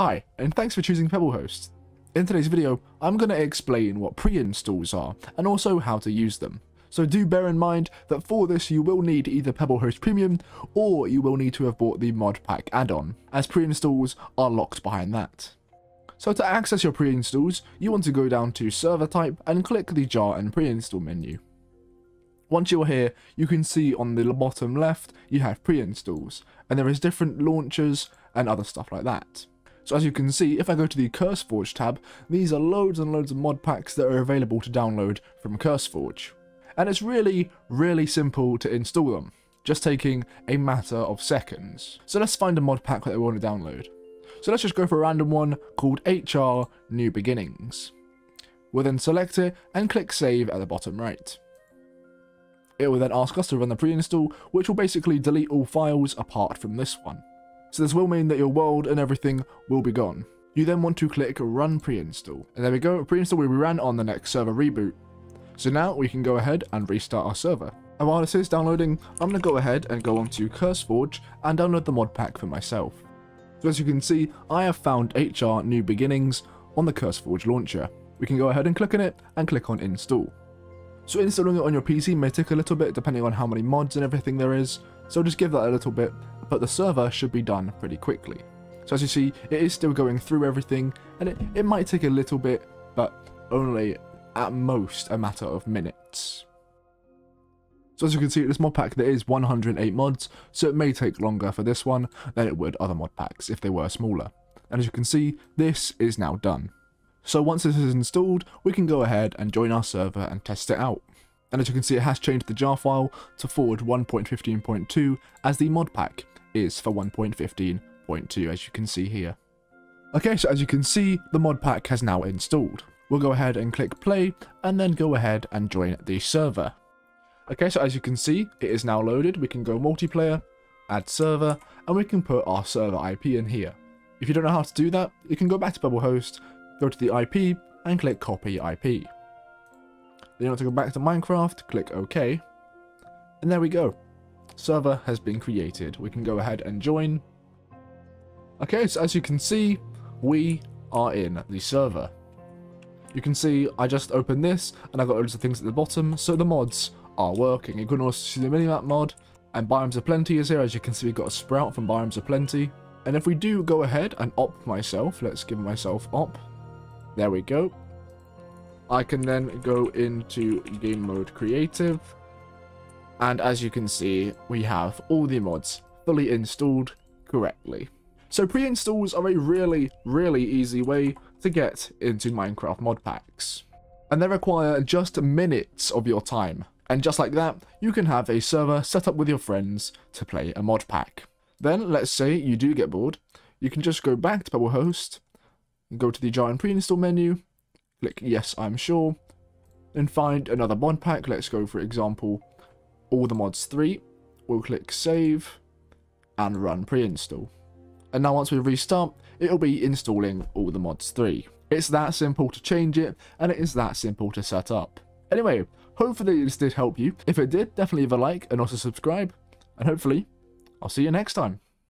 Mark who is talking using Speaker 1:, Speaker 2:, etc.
Speaker 1: Hi, and thanks for choosing Pebblehost. In today's video, I'm going to explain what pre-installs are, and also how to use them. So do bear in mind that for this you will need either Pebblehost Premium, or you will need to have bought the mod pack add-on, as pre-installs are locked behind that. So to access your pre-installs, you want to go down to server type and click the jar and pre-install menu. Once you're here, you can see on the bottom left, you have pre-installs, and there is different launchers and other stuff like that. So as you can see, if I go to the CurseForge tab, these are loads and loads of mod packs that are available to download from CurseForge. And it's really, really simple to install them, just taking a matter of seconds. So let's find a mod pack that we want to download. So let's just go for a random one called HR New Beginnings. We'll then select it and click save at the bottom right. It will then ask us to run the pre-install, which will basically delete all files apart from this one so this will mean that your world and everything will be gone. You then want to click run pre-install, and there we go, pre-install will be ran on the next server reboot. So now we can go ahead and restart our server. And while this is downloading, I'm going to go ahead and go onto CurseForge and download the mod pack for myself. So as you can see, I have found HR New Beginnings on the CurseForge launcher. We can go ahead and click on it and click on install. So installing it on your PC may take a little bit depending on how many mods and everything there is, so just give that a little bit but the server should be done pretty quickly. So as you see, it is still going through everything, and it, it might take a little bit, but only at most a matter of minutes. So as you can see, this mod pack there is 108 mods, so it may take longer for this one than it would other mod packs if they were smaller. And as you can see, this is now done. So once this is installed, we can go ahead and join our server and test it out. And as you can see, it has changed the jar file to Forge 1.15.2 as the mod pack is for 1.15.2 as you can see here. Okay, so as you can see, the mod pack has now installed. We'll go ahead and click play and then go ahead and join the server. Okay, so as you can see, it is now loaded. We can go multiplayer, add server, and we can put our server IP in here. If you don't know how to do that, you can go back to Pebblehost, go to the IP, and click copy IP. Then you want to go back to Minecraft, click OK, and there we go server has been created. We can go ahead and join. Okay, so as you can see, we are in the server. You can see I just opened this and I've got loads of things at the bottom, so the mods are working. You can also see the minimap mod and Biomes of Plenty is here. As you can see, we've got a sprout from Biomes of Plenty. And if we do go ahead and op myself, let's give myself op. There we go. I can then go into game mode creative and as you can see, we have all the mods fully installed correctly. So pre-installs are a really, really easy way to get into Minecraft mod packs. And they require just minutes of your time. And just like that, you can have a server set up with your friends to play a mod pack. Then, let's say you do get bored, you can just go back to Pebblehost, go to the jar and pre-install menu, click yes I'm sure, and find another mod pack, let's go for example all the mods 3, we'll click save and run pre-install. And now once we restart, it'll be installing all the mods 3. It's that simple to change it, and it is that simple to set up. Anyway, hopefully this did help you. If it did, definitely leave a like and also subscribe. And hopefully, I'll see you next time.